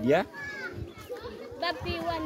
Dia? Tapi wan